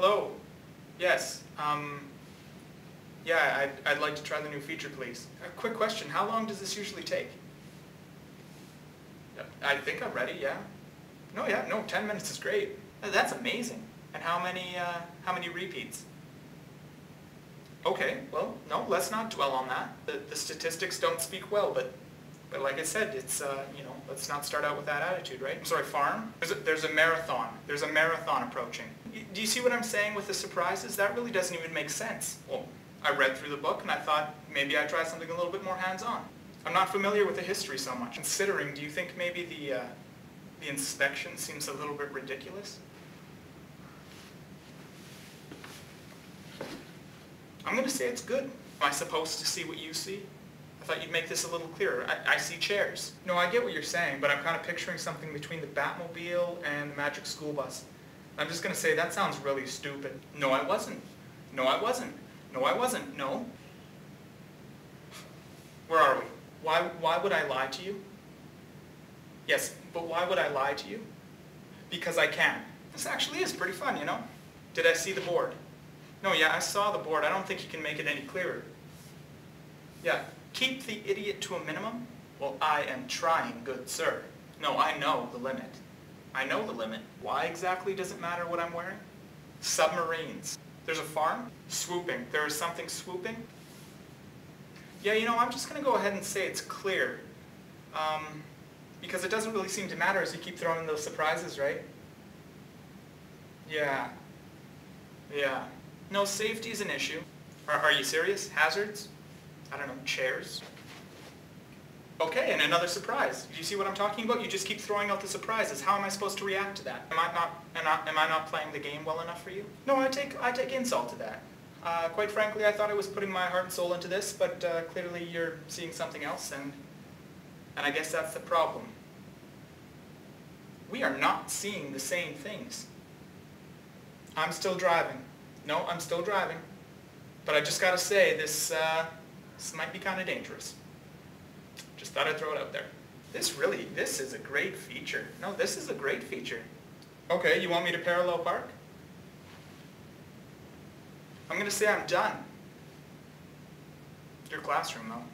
Hello. Yes. Um, yeah, I'd, I'd like to try the new feature, please. A quick question. How long does this usually take? I think I'm ready, yeah. No, yeah, no, 10 minutes is great. That's amazing. And how many, uh, how many repeats? Okay, well, no, let's not dwell on that. The, the statistics don't speak well, but, but like I said, it's, uh, you know, let's not start out with that attitude, right? I'm sorry, farm? There's a, there's a marathon. There's a marathon approaching. do you see what I'm saying with the surprises? That really doesn't even make sense. Well, I read through the book and I thought maybe I'd try something a little bit more hands-on. I'm not familiar with the history so much. Considering, do you think maybe the, uh, the inspection seems a little bit ridiculous? I'm going to say it's good. Am I supposed to see what you see? I thought you'd make this a little clearer. I, I, see chairs. No, I get what you're saying, but I'm kind of picturing something between the Batmobile and the Magic School Bus. I'm just going to say that sounds really stupid. No, I wasn't. No, I wasn't. No, I wasn't. No. Where are we? Why, why would I lie to you? Yes, but why would I lie to you? Because I can. This actually is pretty fun, you know? Did I see the board? No, yeah, I saw the board. I don't think you can make it any clearer. Yeah, keep the idiot to a minimum? Well, I am trying, good sir. No, I know the limit. I know the limit. Why exactly does it matter what I'm wearing? Submarines. There's a farm? Swooping. There is something swooping? Yeah, you know, I'm just going to go ahead and say it's clear. Um, because it doesn't really seem to matter as you keep throwing those surprises, right? Yeah. Yeah. No, safety is an issue. Are, are you serious? Hazards? I don't know, chairs? Okay, and another surprise. Do you see what I'm talking about? You just keep throwing out the surprises. How am I supposed to react to that? Am I not, am I, am I not playing the game well enough for you? No, I take, I take insult to that. Uh, quite frankly, I thought I was putting my heart and soul into this, but uh, clearly you're seeing something else, and, and I guess that's the problem. We are not seeing the same things. I'm still driving. No, I'm still driving. But I just got to say, this, uh, this might be kind of dangerous. Just thought I'd throw it out there. This really, this is a great feature. No, this is a great feature. Okay, you want me to parallel park? I'm going to say I'm done. Your classroom, though.